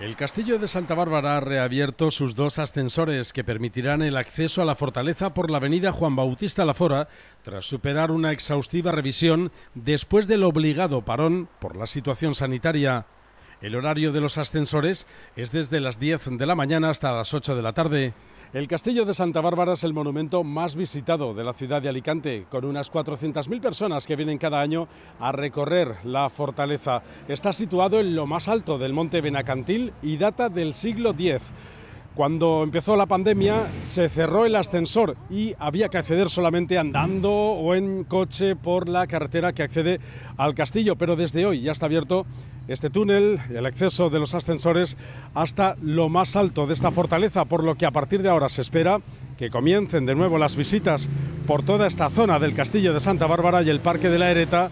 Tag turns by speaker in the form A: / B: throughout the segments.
A: El castillo de Santa Bárbara ha reabierto sus dos ascensores que permitirán el acceso a la fortaleza por la avenida Juan Bautista Lafora tras superar una exhaustiva revisión después del obligado parón por la situación sanitaria. El horario de los ascensores es desde las 10 de la mañana hasta las 8 de la tarde. El castillo de Santa Bárbara es el monumento más visitado de la ciudad de Alicante, con unas 400.000 personas que vienen cada año a recorrer la fortaleza. Está situado en lo más alto del monte Benacantil y data del siglo X. Cuando empezó la pandemia se cerró el ascensor y había que acceder solamente andando o en coche por la carretera que accede al castillo, pero desde hoy ya está abierto este túnel y el acceso de los ascensores hasta lo más alto de esta fortaleza, por lo que a partir de ahora se espera que comiencen de nuevo las visitas por toda esta zona del castillo de Santa Bárbara y el Parque de la Ereta,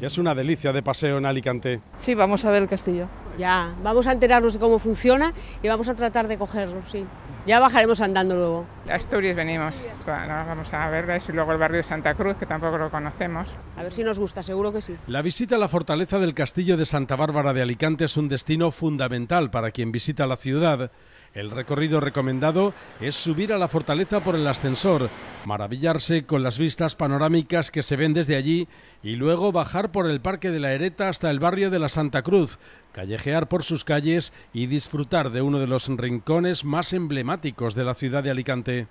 A: que es una delicia de paseo en Alicante.
B: Sí, vamos a ver el castillo.
C: Ya, vamos a enterarnos de cómo funciona y vamos a tratar de cogerlo, sí. Ya bajaremos andando luego.
D: A Asturias venimos, vamos a ver y luego el barrio de Santa Cruz, que tampoco lo conocemos.
C: A ver si nos gusta, seguro que sí.
A: La visita a la fortaleza del castillo de Santa Bárbara de Alicante es un destino fundamental para quien visita la ciudad. El recorrido recomendado es subir a la fortaleza por el ascensor, maravillarse con las vistas panorámicas que se ven desde allí y luego bajar por el Parque de la Ereta hasta el barrio de la Santa Cruz, callejear por sus calles y disfrutar de uno de los rincones más emblemáticos de la ciudad de Alicante.